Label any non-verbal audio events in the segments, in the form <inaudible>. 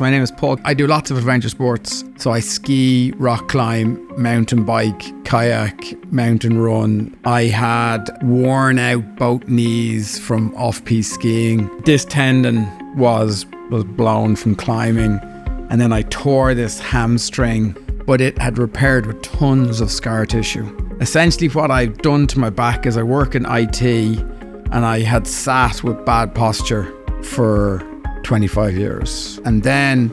So my name is Paul. I do lots of adventure sports. So I ski, rock climb, mountain bike, kayak, mountain run. I had worn out both knees from off-piste skiing. This tendon was was blown from climbing and then I tore this hamstring, but it had repaired with tons of scar tissue. Essentially what I've done to my back is I work in IT and I had sat with bad posture for 25 years. And then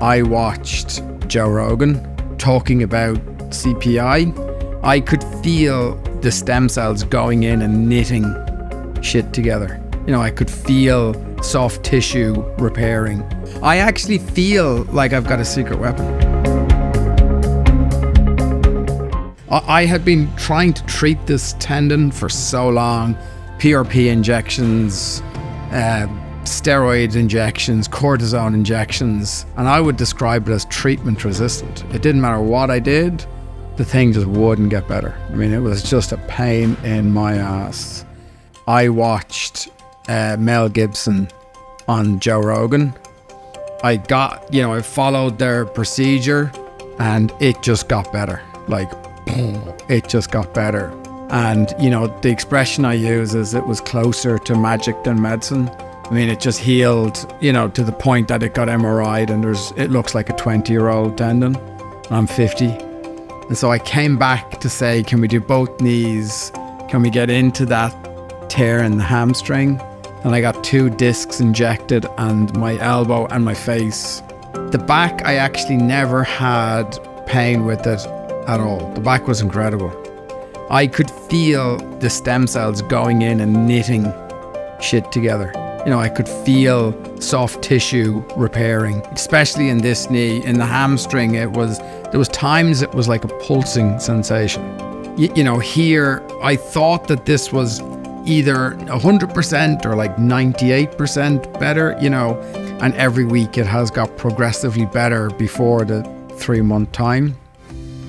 I watched Joe Rogan talking about CPI. I could feel the stem cells going in and knitting shit together. You know, I could feel soft tissue repairing. I actually feel like I've got a secret weapon. I had been trying to treat this tendon for so long PRP injections, uh, steroid injections, cortisone injections, and I would describe it as treatment resistant. It didn't matter what I did, the thing just wouldn't get better. I mean, it was just a pain in my ass. I watched uh, Mel Gibson on Joe Rogan. I got, you know, I followed their procedure and it just got better. Like, <clears throat> it just got better. And, you know, the expression I use is it was closer to magic than medicine. I mean, it just healed, you know, to the point that it got MRI'd and there's, it looks like a 20 year old tendon. I'm 50. And so I came back to say, can we do both knees? Can we get into that tear in the hamstring? And I got two discs injected and my elbow and my face. The back, I actually never had pain with it at all. The back was incredible. I could feel the stem cells going in and knitting shit together. You know, I could feel soft tissue repairing, especially in this knee. In the hamstring, it was, there was times it was like a pulsing sensation. You, you know, here, I thought that this was either 100% or like 98% better, you know, and every week it has got progressively better before the three month time.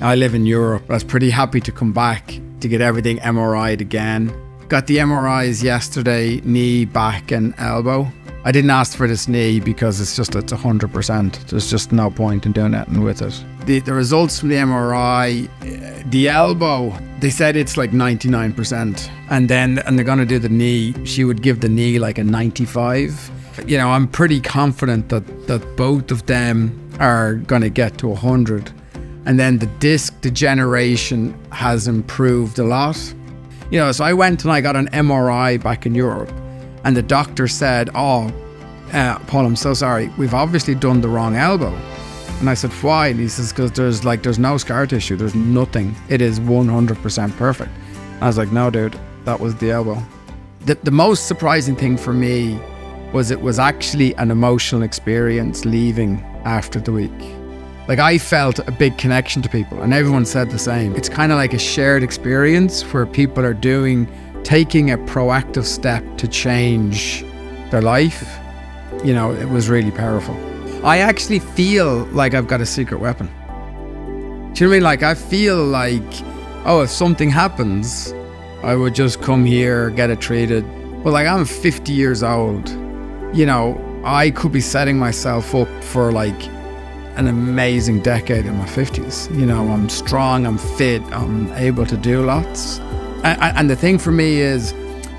I live in Europe. I was pretty happy to come back to get everything MRI'd again. Got the MRIs yesterday, knee, back, and elbow. I didn't ask for this knee because it's just it's 100%. There's just no point in doing anything with it. The, the results from the MRI, eh, the elbow, they said it's like 99%. And then, and they're going to do the knee. She would give the knee like a 95. You know, I'm pretty confident that, that both of them are going to get to 100 and then the disc degeneration has improved a lot. You know, so I went and I got an MRI back in Europe, and the doctor said, "Oh, uh, Paul, I'm so sorry. We've obviously done the wrong elbow." And I said, "Why?" And he says, "Because there's like there's no scar tissue. There's nothing. It is 100% perfect." I was like, "No, dude, that was the elbow." The, the most surprising thing for me was it was actually an emotional experience leaving after the week. Like I felt a big connection to people, and everyone said the same. It's kind of like a shared experience where people are doing, taking a proactive step to change their life. You know, it was really powerful. I actually feel like I've got a secret weapon. Do you know what I mean? Like I feel like, oh, if something happens, I would just come here, get it treated. But like I'm 50 years old. You know, I could be setting myself up for like an amazing decade in my 50s. You know, I'm strong, I'm fit, I'm able to do lots. And, and the thing for me is,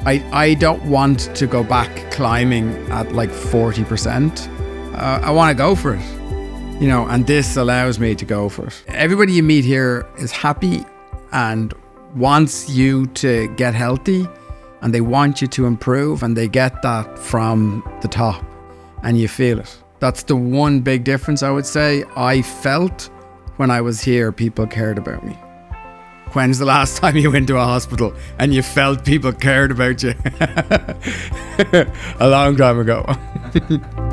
I, I don't want to go back climbing at like 40%. Uh, I want to go for it, you know, and this allows me to go for it. Everybody you meet here is happy and wants you to get healthy and they want you to improve and they get that from the top and you feel it. That's the one big difference I would say. I felt when I was here, people cared about me. When's the last <laughs> time you went to a hospital and you felt people cared about you? <laughs> a long time ago. <laughs>